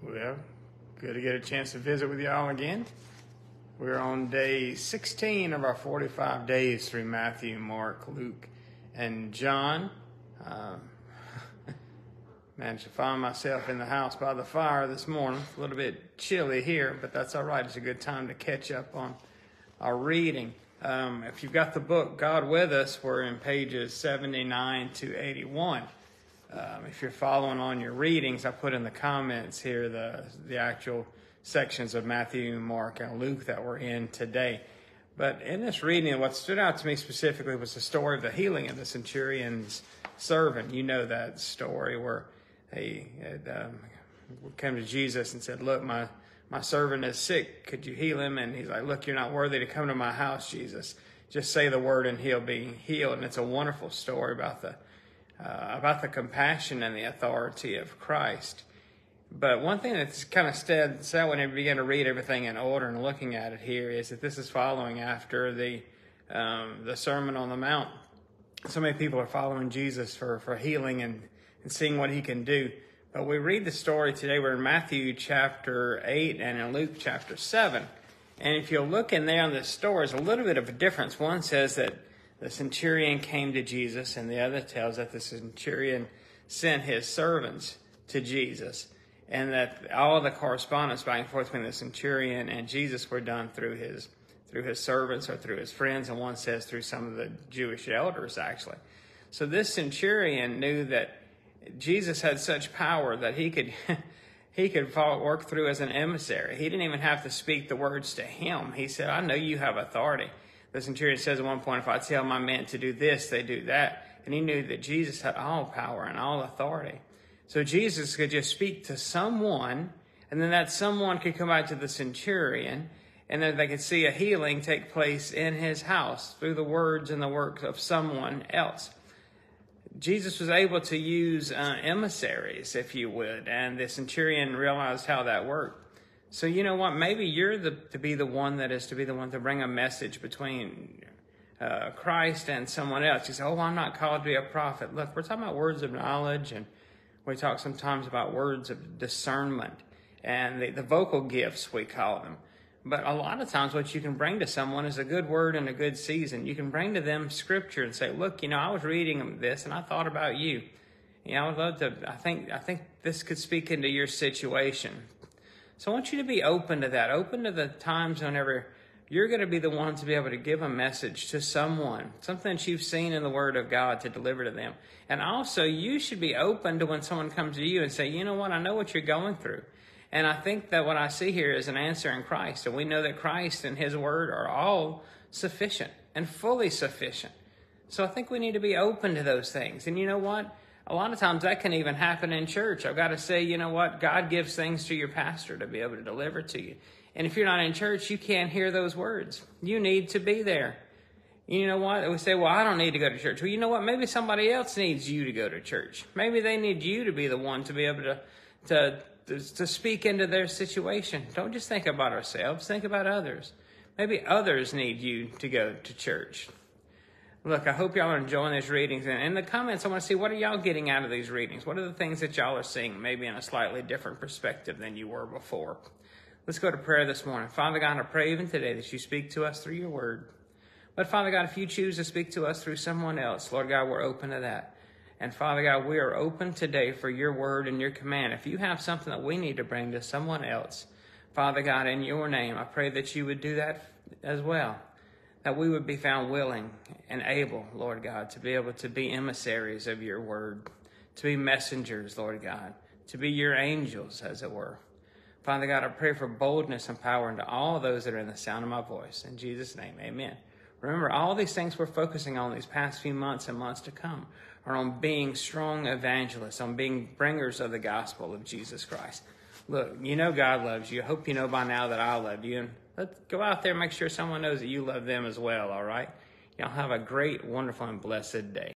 Well, good to get a chance to visit with y'all again. We're on day 16 of our 45 days through Matthew, Mark, Luke, and John. Uh, managed to find myself in the house by the fire this morning. A little bit chilly here, but that's all right. It's a good time to catch up on our reading. Um, if you've got the book God with Us, we're in pages 79 to 81. Um, if you're following on your readings, I put in the comments here the, the actual sections of Matthew, Mark, and Luke that we're in today. But in this reading, what stood out to me specifically was the story of the healing of the centurion's servant. You know that story where he had, um, came to Jesus and said, Look, my, my servant is sick. Could you heal him? And he's like, Look, you're not worthy to come to my house, Jesus. Just say the word and he'll be healed. And it's a wonderful story about the uh, about the compassion and the authority of Christ. But one thing that's kind of said when I began to read everything in order and looking at it here is that this is following after the um, the Sermon on the Mount. So many people are following Jesus for, for healing and, and seeing what he can do. But we read the story today. We're in Matthew chapter 8 and in Luke chapter 7. And if you look in there on the story, there's a little bit of a difference. One says that the centurion came to Jesus, and the other tells that the centurion sent his servants to Jesus, and that all the correspondence back and forth between the centurion and Jesus were done through his through his servants or through his friends, and one says through some of the Jewish elders actually. So this centurion knew that Jesus had such power that he could he could work through as an emissary. He didn't even have to speak the words to him. He said, "I know you have authority." The centurion says at one point, if I tell my men to do this, they do that. And he knew that Jesus had all power and all authority. So Jesus could just speak to someone, and then that someone could come out to the centurion, and then they could see a healing take place in his house through the words and the works of someone else. Jesus was able to use uh, emissaries, if you would, and the centurion realized how that worked. So you know what? Maybe you're the to be the one that is to be the one to bring a message between uh, Christ and someone else. You say, "Oh, I'm not called to be a prophet." Look, we're talking about words of knowledge, and we talk sometimes about words of discernment and the, the vocal gifts we call them. But a lot of times, what you can bring to someone is a good word and a good season. You can bring to them scripture and say, "Look, you know, I was reading this and I thought about you. You know, I would love to. I think I think this could speak into your situation." So I want you to be open to that, open to the times whenever you're going to be the one to be able to give a message to someone, something that you've seen in the Word of God to deliver to them. And also, you should be open to when someone comes to you and say, you know what, I know what you're going through. And I think that what I see here is an answer in Christ. And we know that Christ and His Word are all sufficient and fully sufficient. So I think we need to be open to those things. And you know what? A lot of times that can even happen in church. I've got to say, you know what? God gives things to your pastor to be able to deliver to you. And if you're not in church, you can't hear those words. You need to be there. You know what? We say, well, I don't need to go to church. Well, you know what? Maybe somebody else needs you to go to church. Maybe they need you to be the one to be able to, to, to, to speak into their situation. Don't just think about ourselves, think about others. Maybe others need you to go to church. Look, I hope y'all are enjoying these readings. And in the comments, I want to see what are y'all getting out of these readings? What are the things that y'all are seeing, maybe in a slightly different perspective than you were before? Let's go to prayer this morning. Father God, I pray even today that you speak to us through your word. But Father God, if you choose to speak to us through someone else, Lord God, we're open to that. And Father God, we are open today for your word and your command. If you have something that we need to bring to someone else, Father God, in your name, I pray that you would do that as well that we would be found willing and able, Lord God, to be able to be emissaries of your word, to be messengers, Lord God, to be your angels, as it were. Father God, I pray for boldness and power into all those that are in the sound of my voice. In Jesus' name, amen. Remember, all these things we're focusing on these past few months and months to come are on being strong evangelists, on being bringers of the gospel of Jesus Christ. Look, you know God loves you. I hope you know by now that I love you. Let's go out there and make sure someone knows that you love them as well, all right? Y'all have a great, wonderful, and blessed day.